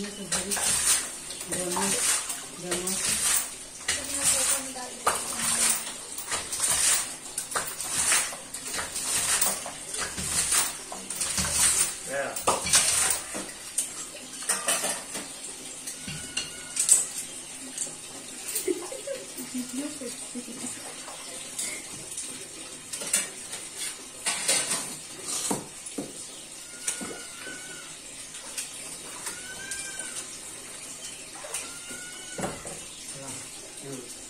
डालने से भरी गरमा गरमा Thank you. Mm.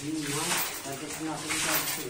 Ini mah, saya coba tulis satu.